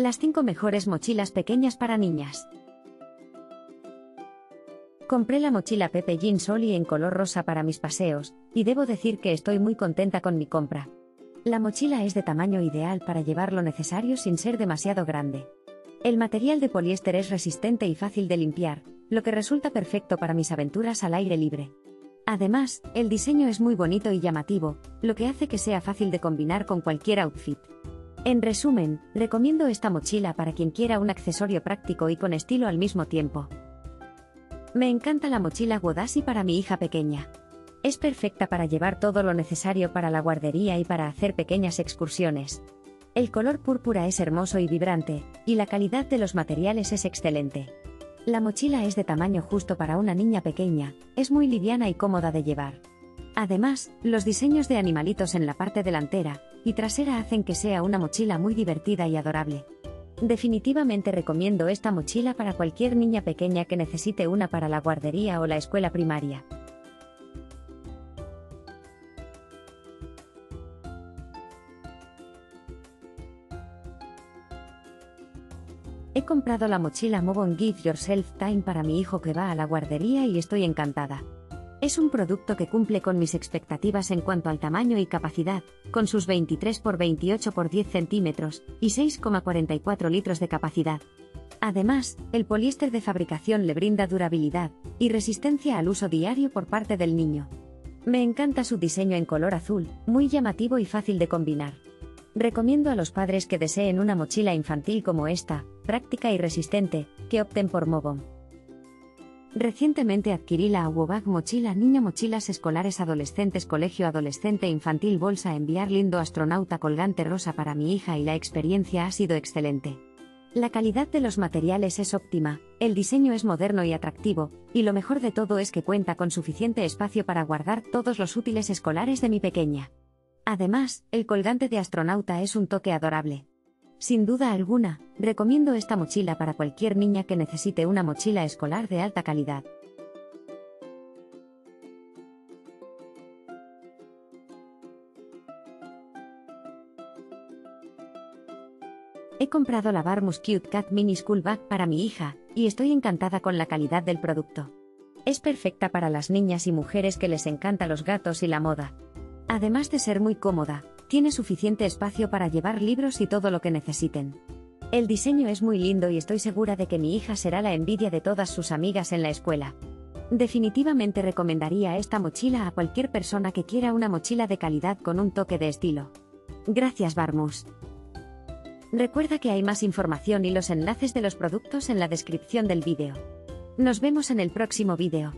Las 5 mejores mochilas pequeñas para niñas. Compré la mochila Pepe Jean Soli en color rosa para mis paseos, y debo decir que estoy muy contenta con mi compra. La mochila es de tamaño ideal para llevar lo necesario sin ser demasiado grande. El material de poliéster es resistente y fácil de limpiar, lo que resulta perfecto para mis aventuras al aire libre. Además, el diseño es muy bonito y llamativo, lo que hace que sea fácil de combinar con cualquier outfit. En resumen, recomiendo esta mochila para quien quiera un accesorio práctico y con estilo al mismo tiempo. Me encanta la mochila Wodasi para mi hija pequeña. Es perfecta para llevar todo lo necesario para la guardería y para hacer pequeñas excursiones. El color púrpura es hermoso y vibrante, y la calidad de los materiales es excelente. La mochila es de tamaño justo para una niña pequeña, es muy liviana y cómoda de llevar. Además, los diseños de animalitos en la parte delantera y trasera hacen que sea una mochila muy divertida y adorable. Definitivamente recomiendo esta mochila para cualquier niña pequeña que necesite una para la guardería o la escuela primaria. He comprado la mochila Mobon Give Yourself Time para mi hijo que va a la guardería y estoy encantada. Es un producto que cumple con mis expectativas en cuanto al tamaño y capacidad, con sus 23 x 28 x 10 centímetros y 6,44 litros de capacidad. Además, el poliéster de fabricación le brinda durabilidad y resistencia al uso diario por parte del niño. Me encanta su diseño en color azul, muy llamativo y fácil de combinar. Recomiendo a los padres que deseen una mochila infantil como esta, práctica y resistente, que opten por Mobon. Recientemente adquirí la Awobag Mochila Niña Mochilas Escolares Adolescentes Colegio Adolescente Infantil Bolsa Enviar Lindo Astronauta Colgante Rosa para mi hija y la experiencia ha sido excelente. La calidad de los materiales es óptima, el diseño es moderno y atractivo, y lo mejor de todo es que cuenta con suficiente espacio para guardar todos los útiles escolares de mi pequeña. Además, el colgante de astronauta es un toque adorable. Sin duda alguna, recomiendo esta mochila para cualquier niña que necesite una mochila escolar de alta calidad. He comprado la Barmus Cute Cat Mini School Bag para mi hija, y estoy encantada con la calidad del producto. Es perfecta para las niñas y mujeres que les encanta los gatos y la moda. Además de ser muy cómoda, tiene suficiente espacio para llevar libros y todo lo que necesiten. El diseño es muy lindo y estoy segura de que mi hija será la envidia de todas sus amigas en la escuela. Definitivamente recomendaría esta mochila a cualquier persona que quiera una mochila de calidad con un toque de estilo. Gracias Barmus. Recuerda que hay más información y los enlaces de los productos en la descripción del vídeo. Nos vemos en el próximo vídeo.